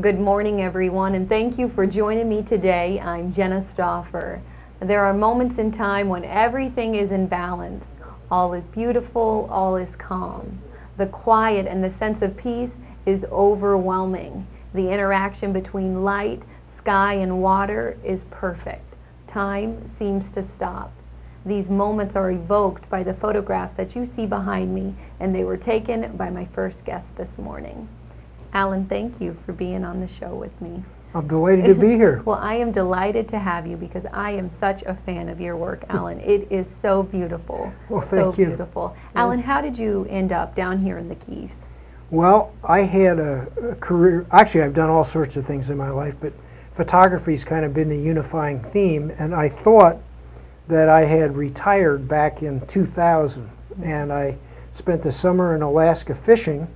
Good morning, everyone, and thank you for joining me today. I'm Jenna Stauffer. There are moments in time when everything is in balance. All is beautiful, all is calm. The quiet and the sense of peace is overwhelming. The interaction between light, sky, and water is perfect. Time seems to stop. These moments are evoked by the photographs that you see behind me, and they were taken by my first guest this morning. Alan, thank you for being on the show with me. I'm delighted to be here. well, I am delighted to have you because I am such a fan of your work, Alan. it is so beautiful. Well, thank so you. beautiful. Alan, how did you end up down here in the Keys? Well, I had a, a career, actually I've done all sorts of things in my life, but photography's kind of been the unifying theme, and I thought that I had retired back in 2000, and I spent the summer in Alaska fishing,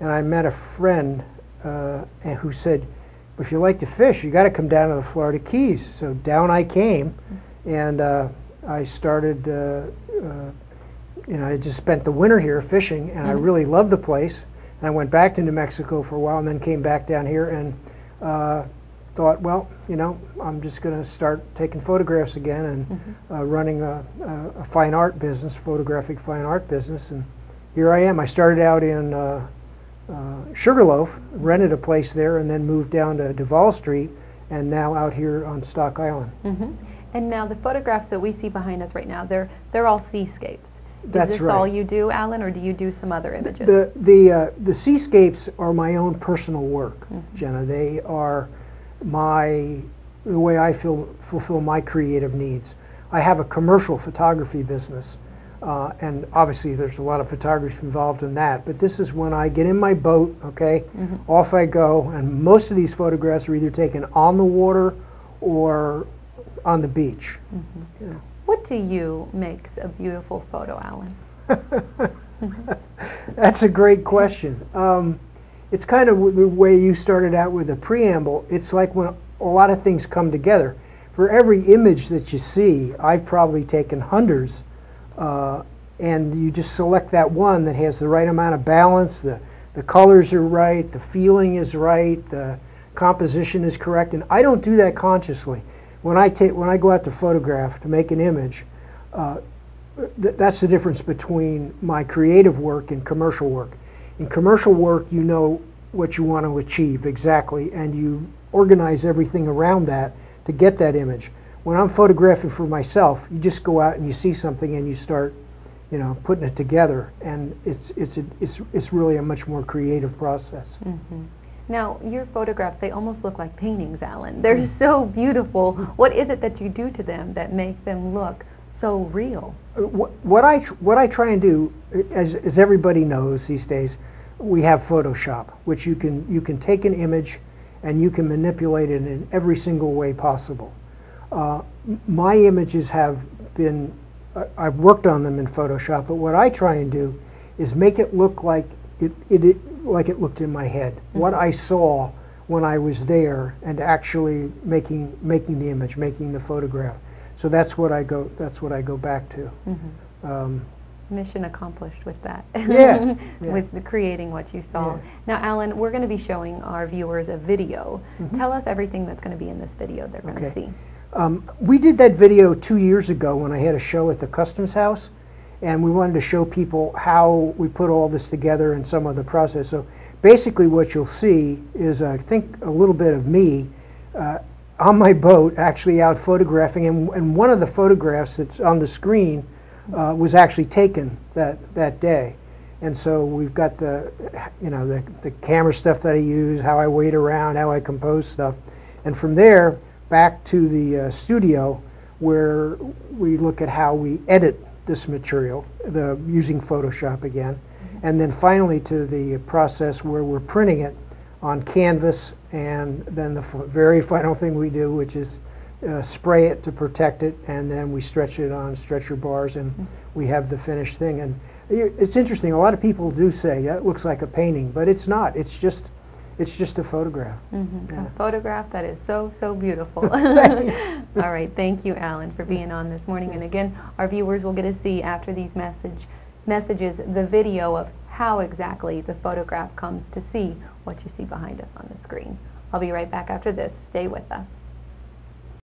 and I met a friend uh, who said, if you like to fish, you got to come down to the Florida Keys. So down I came, and uh, I started. Uh, uh, you know, I just spent the winter here fishing, and I Mhm. really loved the place. And I went back to New Mexico for a while, and then came back down here and uh, thought, well, you know, I'm just going to start taking photographs again and uh, running a, a, a fine art business, photographic fine art business. And here I am. I started out in uh, uh, Sugarloaf, rented a place there, and then moved down to Duval Street, and now out here on Stock Island. hmm And now the photographs that we see behind us right now, they're, they're all seascapes. That's is this right. all you do, Alan, or do you do some other images? The the uh, the seascapes are my own personal work, Mhm. Jenna. They are my the way I feel fulfill my creative needs. I have a commercial photography business, uh, and obviously there's a lot of photography involved in that. But this is when I get in my boat, okay, Mhm. off I go, and most of these photographs are either taken on the water or on the beach. Mhm. What to you makes a beautiful photo, Alan? That's a great question. Um, it's kind of the way you started out with the preamble. It's like when a lot of things come together. For every image that you see, I've probably taken hundreds, uh, and you just select that one that has the right amount of balance, the, the colors are right, the feeling is right, the composition is correct, and I don't do that consciously. When I take when I go out to photograph to make an image, uh, th- that's the difference between my creative work and commercial work. In commercial work, you know what you want to achieve exactly, and you organize everything around that to get that image. When I'm photographing for myself, you just go out and you see something and you start, you know, putting it together, and it's it's a, it's it's really a much more creative process. Mhm. Now, your photographs, they almost look like paintings, Alan. They're so beautiful. What is it that you do to them that make them look so real? Uh, What, what I what I try and do, uh, as, as everybody knows these days, we have Photoshop, which you can you can take an image and you can manipulate it in every single way possible. Uh, my images have been I've worked on them in Photoshop, but what I try and do is make it look like it, it, it like it looked in my head. What I saw when I was there and actually making making the image, making the photograph. So that's what I go that's what I go back to. Mhm. Um, Mission accomplished with that. Yeah, yeah. with the creating what you saw. Yeah. Now, Alan, we're going to be showing our viewers a video. Mhm. Tell us everything that's going to be in this video they're going to see. Um, we did that video two years ago when I had a show at the Customs House, and we wanted to show people how we put all this together and some of the process. So basically, what you'll see is, I think, a little bit of me uh, on my boat, actually out photographing, and, and one of the photographs that's on the screen uh, was actually taken that that day. And so we've got the, you know, the, the camera stuff that I use, how I wait around, how I compose stuff. And from there, back to the uh, studio where we look at how we edit this material, the, using Photoshop again. And then finally to the process where we're printing it on canvas. And then the very final thing we do, which is uh, spray it to protect it, and then we stretch it on stretcher bars, and we have the finished thing. And it's interesting. A lot of people do say that looks like a painting, but it's not. It's just, it's just a photograph. Mhm. Yeah. A photograph that is so, so beautiful. All right, thank you, Alan, for being on this morning. And again, our viewers will get to see after these message messages the video of how exactly the photograph comes to see what you see behind us on the screen. I'll be right back after this. Stay with us.